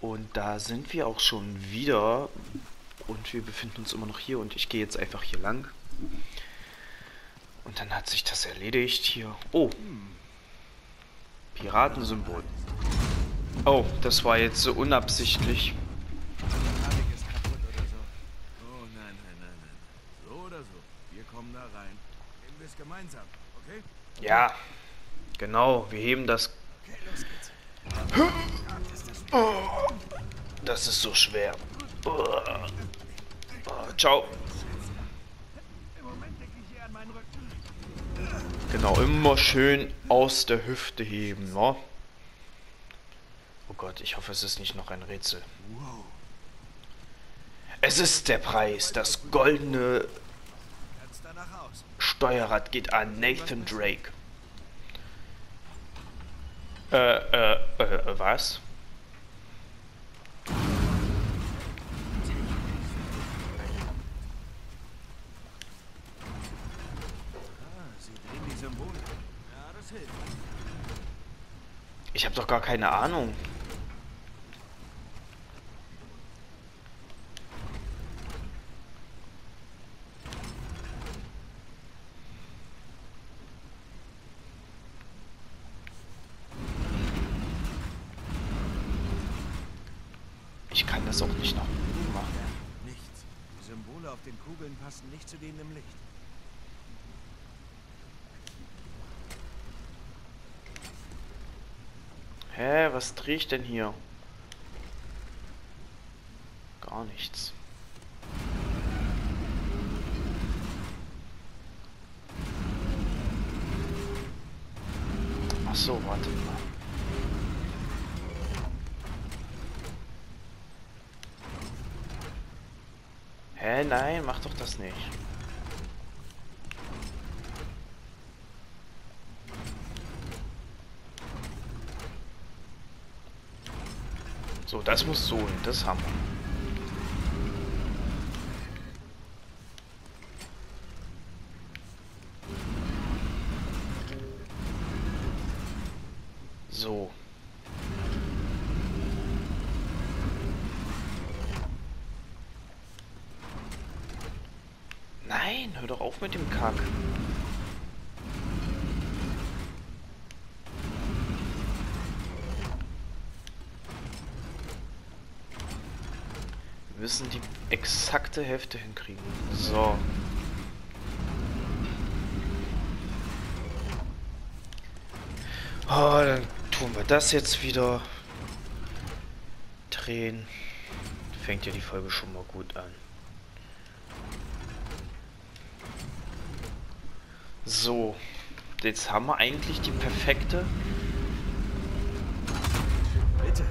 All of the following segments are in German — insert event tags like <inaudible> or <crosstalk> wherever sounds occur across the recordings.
Und da sind wir auch schon wieder. Und wir befinden uns immer noch hier. Und ich gehe jetzt einfach hier lang. Und dann hat sich das erledigt hier. Oh. Piratensymbol. Oh, das war jetzt so unabsichtlich. Gemeinsam, okay? Ja, genau. Wir heben das. Okay, Das ist so schwer. Ciao. Genau, immer schön aus der Hüfte heben, ne? Oh Gott, ich hoffe, es ist nicht noch ein Rätsel. Es ist der Preis. Das goldene. Steuerrad geht an Nathan Drake. Äh, äh, äh, was? Ah, sie drehen die Symbole. Ja, das hilft. Ich habe doch gar keine Ahnung. Ich kann das auch nicht nach machen. Nichts. Die Symbole auf den Kugeln passen nicht zu denen im Licht. Hä, was drehe ich denn hier? Gar nichts. Ach so, warte mal. Hä, nein, mach doch das nicht. So, das muss so, das haben wir. So. Nein, hör doch auf mit dem Kack. Wir müssen die exakte Hälfte hinkriegen. So. Oh, dann tun wir das jetzt wieder. Drehen. Fängt ja die Folge schon mal gut an. So. Jetzt haben wir eigentlich die perfekte. Bitte.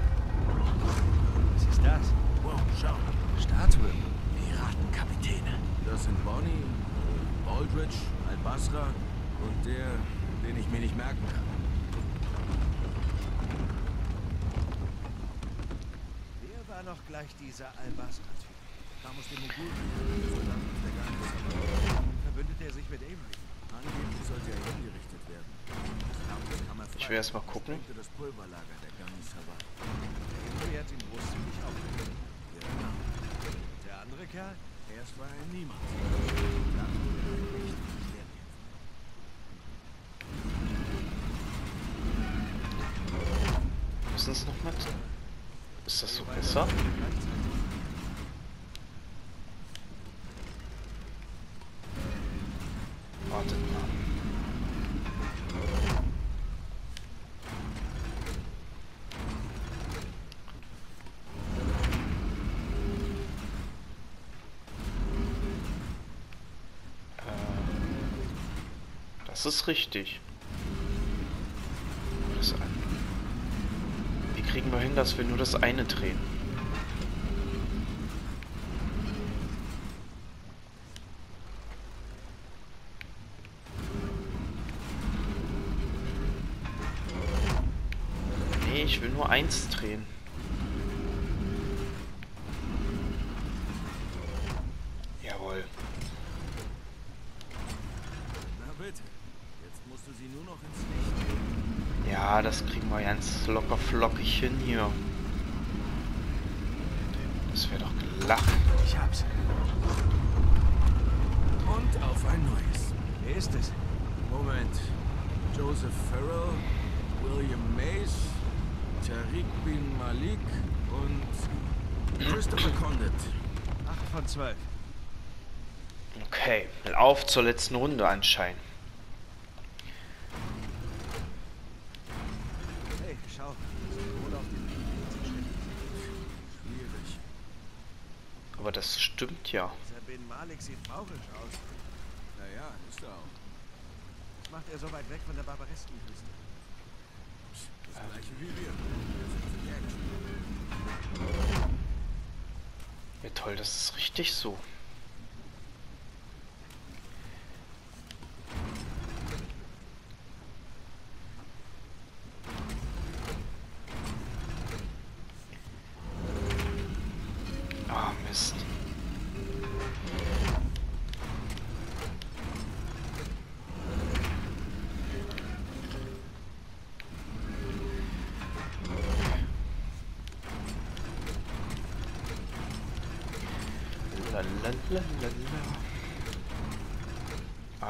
Was ist das? Wow, schau. Statue. Sind Bonnie, Aldrich, Albasra und der, den ich mir nicht merken kann. Wer war noch gleich dieser Albasra-Typ? Kam aus dem Mogul. Der. Verbündete er sich mit Avery. Angeblich sollte er hingerichtet werden. Ich will erst mal gucken. Das Pulverlager der Gannishaber. Avery hat ihn großzügig aufgegeben. Genau. Der andere Kerl? Erst war er niemand. Dann wurde er ein richtiger Schwertkämpfer. Müssen es noch mal. Ist das so besser? Wartet mal. Äh, Das ist richtig. Das an. Wie kriegen wir hin, dass wir nur das eine drehen? Nee, ich will nur eins drehen. Jawohl. Na bitte. Jetzt musst du sie nur noch ins Licht. Ja, das kriegen wir ganz locker flockig hin hier. Das wäre doch gelacht. Ich hab's. Und auf ein neues. Wer ist es? Moment. Joseph Farrell, William Mays, Tariq bin Malik und Christopher Condit. Acht von zwölf. Okay, auf zur letzten Runde anscheinend. Hey, schau. Symbol auf dem Schwierig. Aber das stimmt ja. Dieser bin Malik sieht traurig aus. Naja, ist er auch. Was macht er so weit weg von der Barbaristenküste? Das gleiche wie wir. Ja toll, das ist richtig so.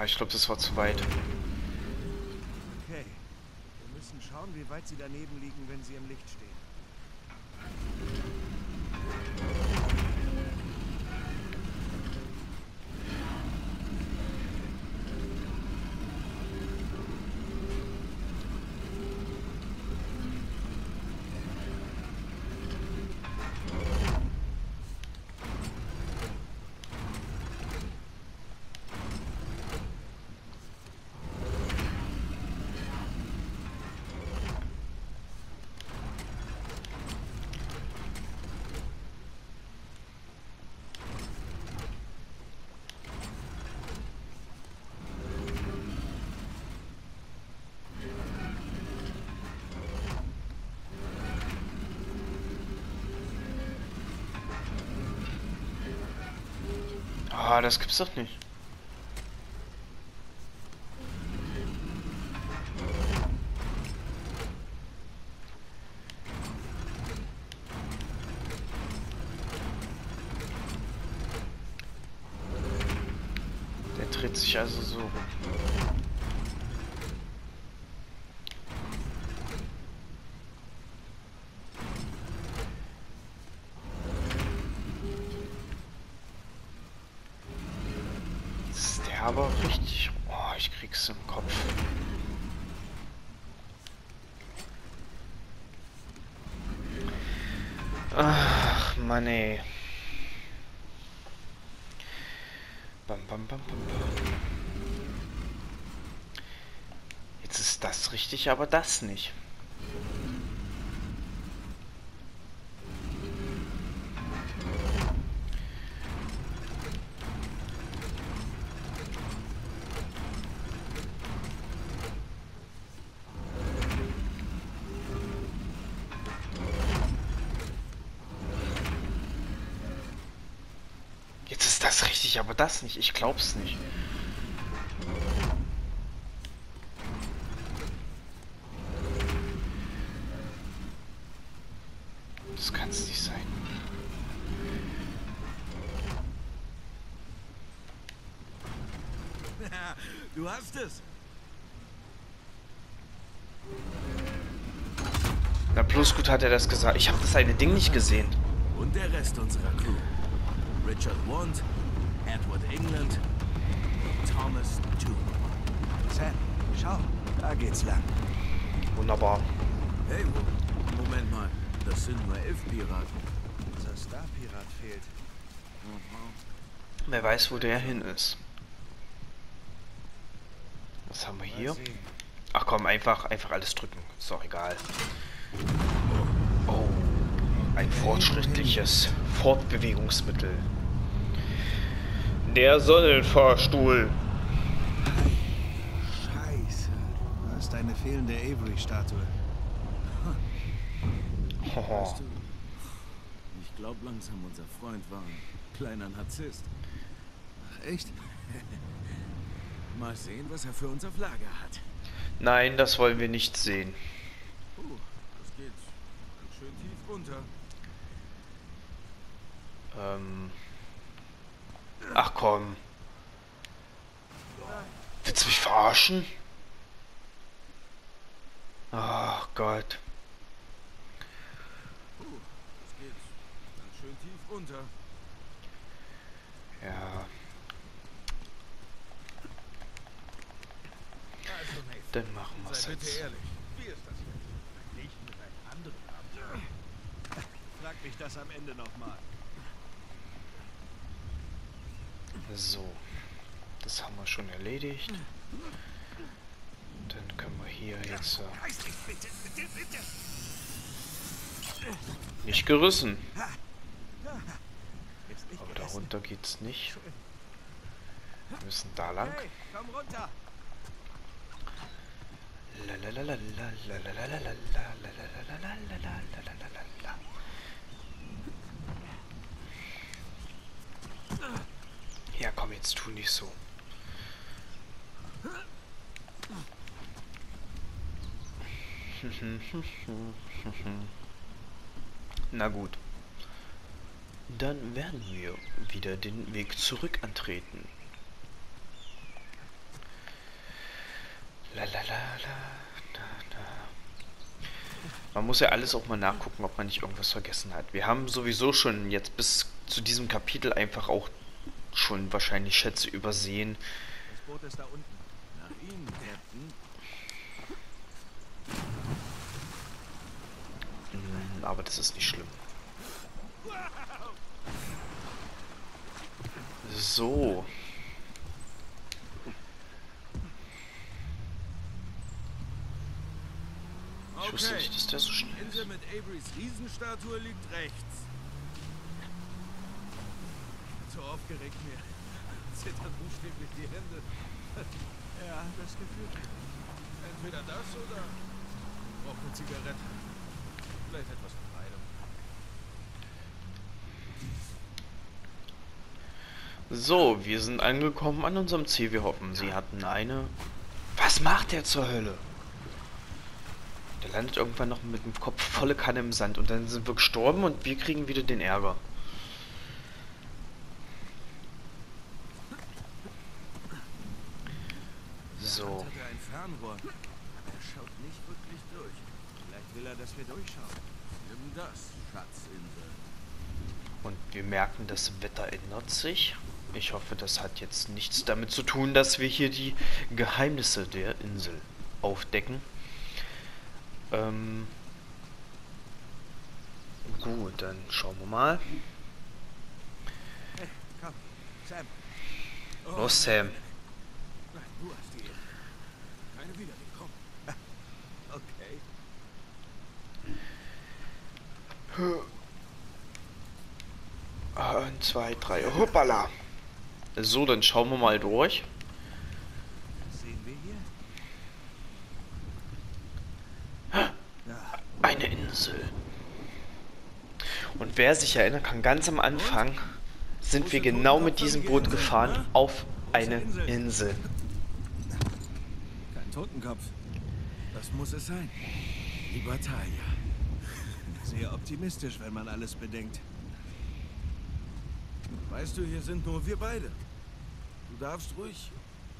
Ah, ich glaube, das war zu weit. Okay. Wir müssen schauen, wie weit sie daneben liegen, wenn sie im Licht stehen. Ah, das gibt's doch nicht. Der dreht sich also so Bam, bam, bam, bam, bam. Jetzt ist das richtig, aber das nicht. Jetzt richtig, aber das nicht. Ich glaub's nicht. Das kann's nicht sein. <laughs> du hast es. Na bloß gut hat er das gesagt. Ich habe das eine Ding nicht gesehen. Und der Rest unserer Crew. Richard Wand, England, Thomas Toon. Sam, schau, da geht's lang. Wunderbar. Hey, Moment mal. Das sind nur elf Piraten. Unser Star-Pirat fehlt. Wer weiß, wo der hin ist. Was haben wir hier? Ach komm, einfach, einfach alles drücken. Ist doch egal. Oh, ein fortschrittliches Fortbewegungsmittel. Der Sonnenfahrstuhl. Scheiße. Da ist eine fehlende Avery-Statue. Weißt du, ich glaube langsam, unser Freund war ein kleiner Narzisst. Ach, echt? <laughs> Mal sehen, was er für uns auf Lager hat. Nein, das wollen wir nicht sehen. Puh, das geht ganz schön tief runter. Ähm. Ach komm. Willst du mich verarschen? Ach Gott. Ja. Dann machen wir es jetzt. ehrlich wie ist das nicht mit einem anderen Frag mich das am Ende nochmal. So. Das haben wir schon erledigt. Dann können wir hier jetzt äh, nicht gerissen. Aber darunter geht's nicht. Wir müssen da lang. Hey, komm runter. Jetzt tu nicht so. <laughs> Na gut. Dann werden wir wieder den Weg zurück antreten. La la la. Man muss ja alles auch mal nachgucken, ob man nicht irgendwas vergessen hat. Wir haben sowieso schon jetzt bis zu diesem Kapitel einfach auch schon wahrscheinlich Schätze übersehen. Das Boot ist da unten. Nach Ihnen, Captain. Mm, Aber das ist nicht schlimm. So. Ich wusste nicht, dass der so schnell Die Insel ist. mit Averys Riesenstatue liegt rechts. So aufgeregt mir. <laughs> Zittern buchstäblich die Hände. <laughs> Ja, das Gefühl. Entweder das oder braucht eine Zigarette. Vielleicht etwas von beidem. So, wir sind angekommen an unserem Ziel. Wir hoffen, sie hatten eine... Was macht der zur Hölle? Der landet irgendwann noch mit dem Kopf volle Kanne im Sand und dann sind wir gestorben und wir kriegen wieder den Ärger. So. Hat er ein Fernrohr. Er schaut nicht wirklich durch. Vielleicht will er, dass wir durchschauen. Nimm das, Schatzinsel. Und wir merken, das Wetter ändert sich. Ich hoffe, das hat jetzt nichts damit zu tun, dass wir hier die Geheimnisse der Insel aufdecken. Ähm gut, dann schauen wir mal. Hey, komm, Sam. Oh, Los, Sam. Nein, du hast die Ehre. Keine Widerrede, komm. <laughs> Okay. Ein, zwei, drei. Hoppala. So, dann schauen wir mal durch. Was sehen wir hier? Ja, <gasps> Eine Insel. Und wer sich erinnern kann, ganz am Anfang sind wir genau mit diesem Boot gefahren auf eine Insel. Totenkopf. Das muss es sein. Lieber Talia. Sehr optimistisch, wenn man alles bedenkt. Weißt du, hier sind nur wir beide. Du darfst ruhig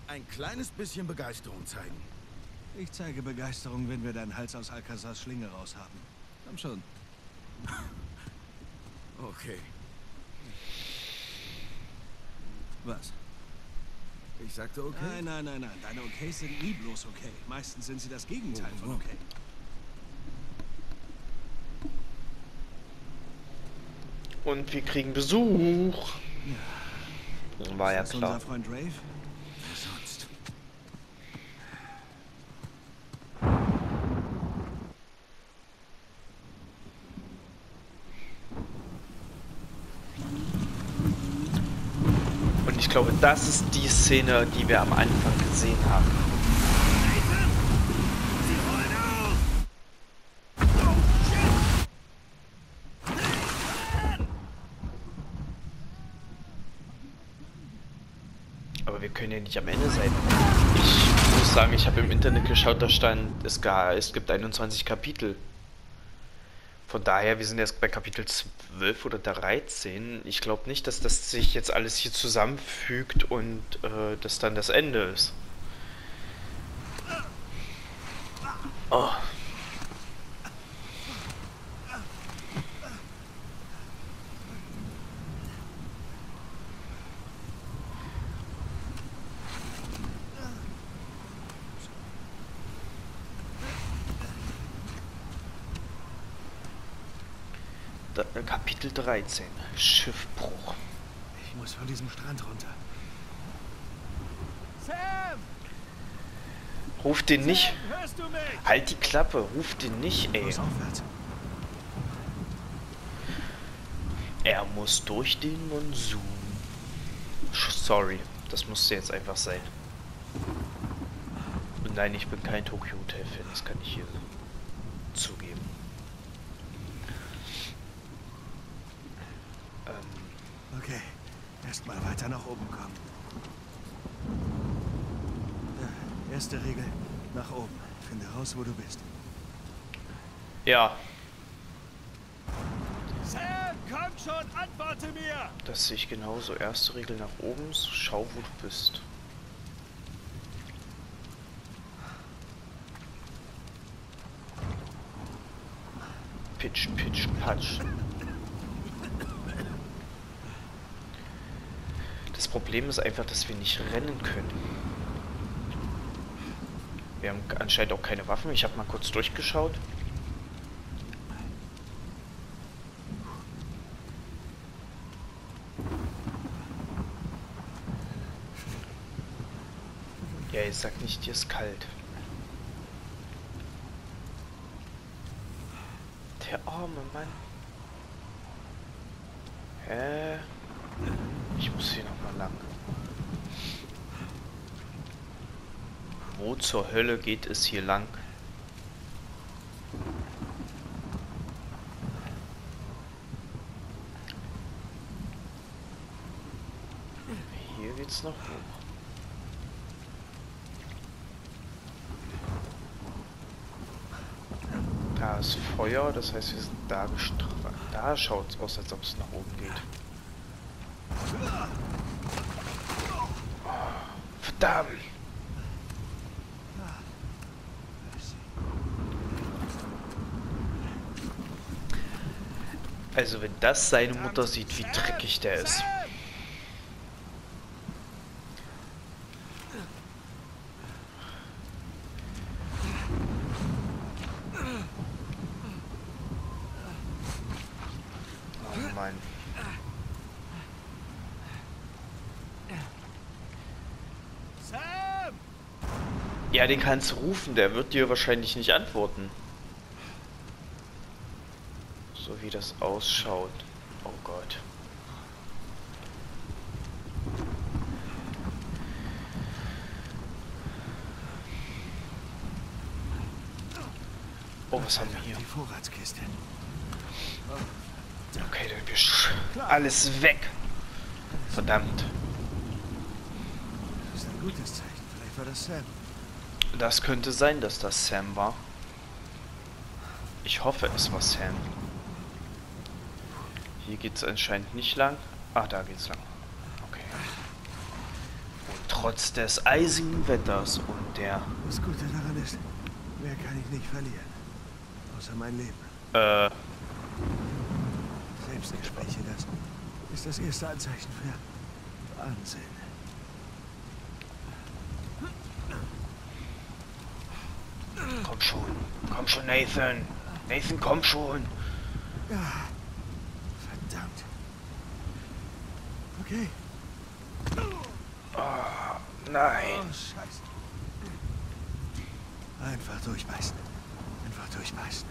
ein kleines bisschen Begeisterung zeigen. Ich zeige Begeisterung, wenn wir deinen Hals aus Alcazars Schlinge raus haben. Komm schon. <laughs> Okay. Was? Ich sagte okay. Nein, nein, nein, nein. Deine Okays sind nie bloß okay. Meistens sind sie das Gegenteil von okay. Und wir kriegen Besuch. War ja Ist das klar. unser Freund Rave? Wer sonst? Und ich glaube, das ist die Szene, die wir am Anfang gesehen haben. Aber wir können ja nicht am Ende sein. Ich muss sagen, ich habe im Internet geschaut, da stand, es, ga, es gibt 21 Kapitel. Von daher, wir sind jetzt bei Kapitel 12 oder 13. Ich glaube nicht, dass das sich jetzt alles hier zusammenfügt und äh, das dann das Ende ist. Oh. Kapitel 13. Schiffbruch. Ich muss von diesem Strand runter. Sam! Ruf den nicht. Sam, hörst du mich? Halt die Klappe. Ruf den nicht, ey. Er muss durch den Monsun. Sorry, das musste jetzt einfach sein. Und nein, ich bin kein Tokyo Hotel Fan, das kann ich hier zugeben. Ähm, Okay, erstmal weiter nach oben kommen. Erste Regel, nach oben. Finde raus, wo du bist. ja, Sam, komm schon, antworte mir! das sehe ich genauso. Erste Regel nach oben, schau wo du bist. Pitch, pitch, patsch. Problem ist einfach, dass wir nicht rennen können. Wir haben anscheinend auch keine Waffen. Ich habe mal kurz durchgeschaut. Ja, jetzt sag nicht, dir ist kalt. Der arme Mann. Hä? Ich muss hier nochmal lang. Wo zur Hölle geht es hier lang? Hier geht's noch hoch. Da ist Feuer, das heißt, wir sind da gestrahlt. Da schaut es aus, als ob es nach oben geht. Verdammt! Also wenn das seine Mutter sieht, wie dreckig der ist. Oh Mann. Sam! Ja, den kannst du rufen, der wird dir wahrscheinlich nicht antworten. So wie das ausschaut. Oh Gott. Oh, was haben wir hier? Die Vorratskiste. Okay, dann sch- alles weg. Verdammt. Das ist ein gutes Zeichen. Vielleicht war das Sam. Das könnte sein, dass das Sam war. Ich hoffe, es war Sam. Hier geht's anscheinend nicht lang. Ah, da geht's lang. Okay. Und trotz des eisigen Wetters und der... Das Gute daran ist, mehr kann ich nicht verlieren. Außer mein Leben. Äh, Selbstgespräche, das ist das erste Anzeichen für Wahnsinn. Komm schon. Komm schon, Nathan. Nathan, komm schon. Verdammt. Okay. Nein. Oh, scheiße. Einfach durchbeißen. Einfach durchbeißen.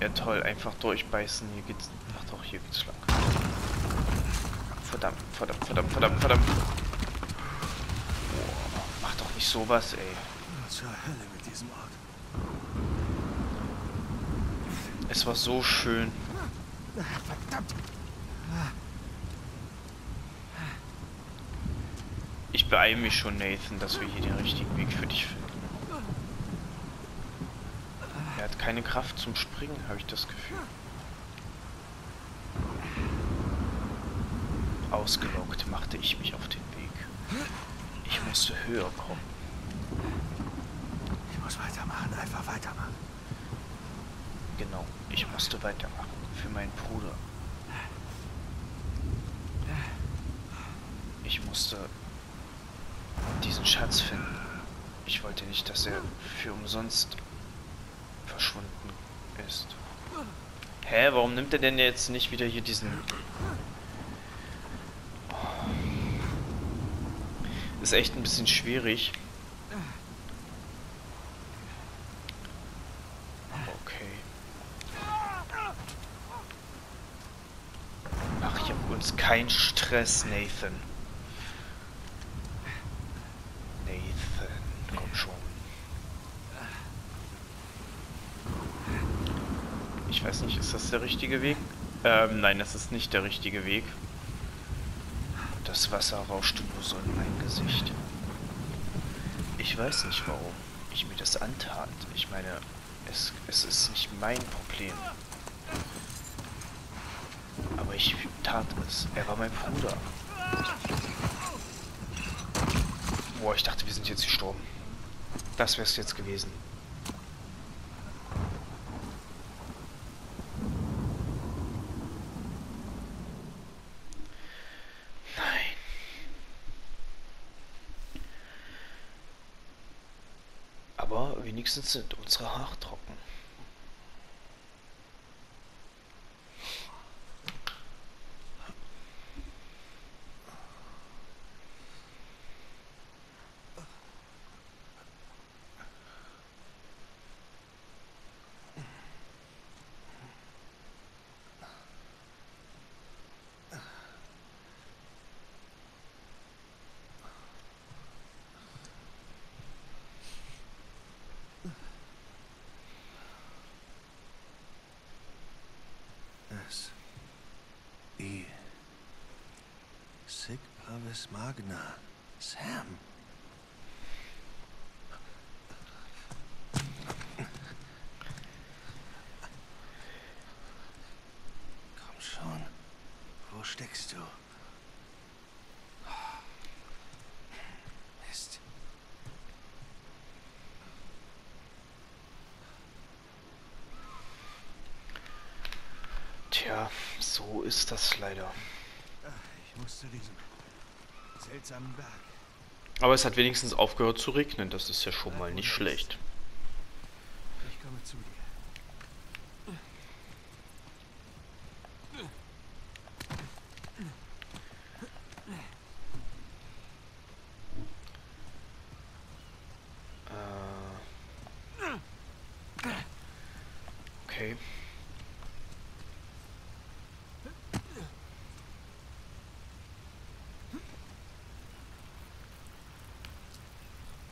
Ja toll, einfach durchbeißen. Hier geht's... Ach doch, hier geht's lang. Verdammt, verdammt, verdammt, verdammt, verdammt. Nicht sowas, ey. Zur Hölle mit diesem Ort. Es war so schön. Verdammt. Ich beeile mich schon, Nathan, dass wir hier den richtigen Weg für dich finden. Ja, hat keine Kraft zum Springen, habe ich das Gefühl. Ausgelockt machte ich mich auf den Weg. Ich musste höher kommen. Einfach weitermachen. Genau, ich musste weitermachen. Für meinen Bruder. Ich musste diesen Schatz finden. Ich wollte nicht, dass er für umsonst verschwunden ist. Hä, warum nimmt er denn jetzt nicht wieder hier diesen... Ist echt ein bisschen schwierig. Okay. Mach keinen Stress, Nathan. Nathan, komm schon. Ich weiß nicht, ist das der richtige Weg? Ähm, nein, das ist nicht der richtige Weg. Das Wasser rauschte nur so in mein Gesicht. Ich weiß nicht, warum ich mir das antat. Ich meine, es, es ist nicht mein Problem. Aber ich tat es. Er war mein Bruder. Boah, ich dachte, wir sind jetzt gestorben. Das wäre es jetzt gewesen. Wenigstens sind unsere Haare trocken. Parvis Magna. Sam. Komm schon. Wo steckst du? Mist. Tja, so ist das leider. Ich muss zu diesem seltsamen Berg. Aber es hat wenigstens aufgehört zu regnen. Das ist ja schon mal nicht schlecht. Ich komme zu dir. Äh. Okay.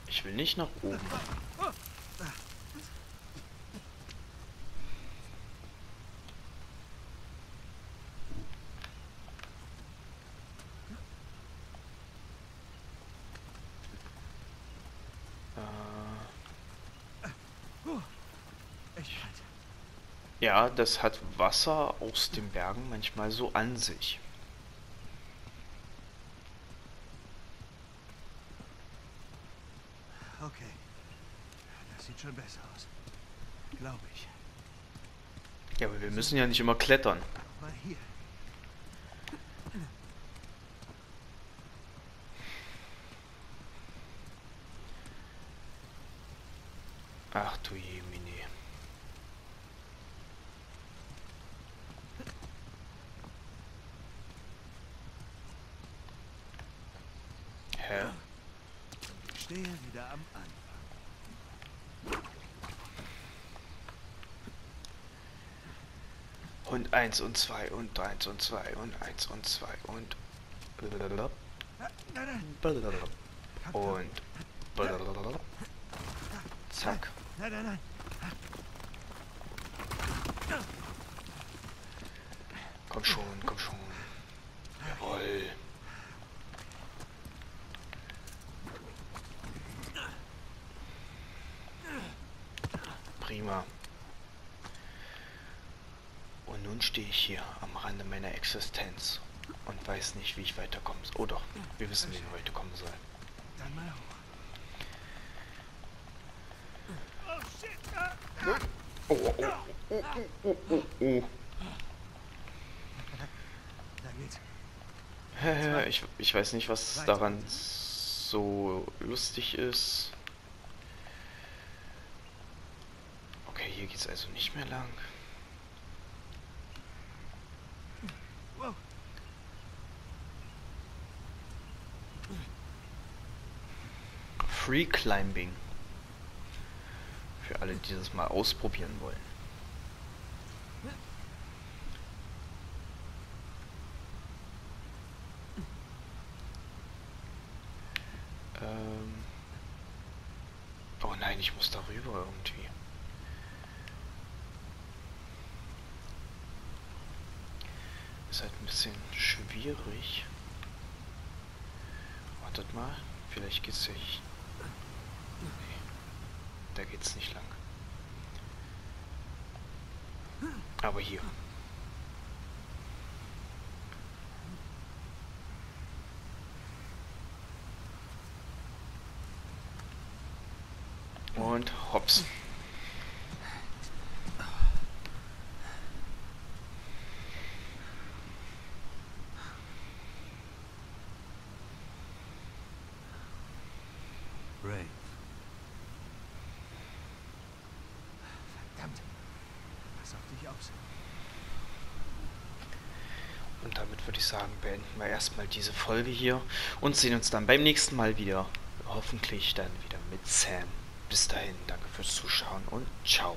Ich will nicht nach oben. Äh. Ja, das hat Wasser aus den Bergen manchmal so an sich. Okay. Das sieht schon besser aus. Glaube ich. Ja, aber wir müssen ja nicht immer klettern. Mal hier. Ach du Jemine. Hä? Ich stehe wieder am Anfang. Und eins und zwei und eins und zwei und eins und zwei und und zack. Komm schon, komm schon. Stehe ich hier am Rande meiner Existenz und weiß nicht, wie ich weiterkommen soll. Oh doch, wir wissen, wie wir weiterkommen sollen. Dann mal hoch. Oh! Ah, Oh, oh, oh, oh, oh, oh, oh. Äh, Ich, ich weiß nicht, was daran so lustig ist. Okay, hier geht's also nicht mehr lang. Free Climbing. Für alle, die das mal ausprobieren wollen. Ähm oh nein, ich muss darüber irgendwie. Ist halt ein bisschen schwierig. Wartet mal, vielleicht geht's ja hier. Da geht's nicht lang. Aber hier. Und hops. Brave. Verdammt. Pass auf dich aus. Und damit würde ich sagen, beenden wir erstmal diese Folge hier und sehen uns dann beim nächsten Mal wieder. Hoffentlich dann wieder mit Sam. Bis dahin, danke fürs Zuschauen und ciao.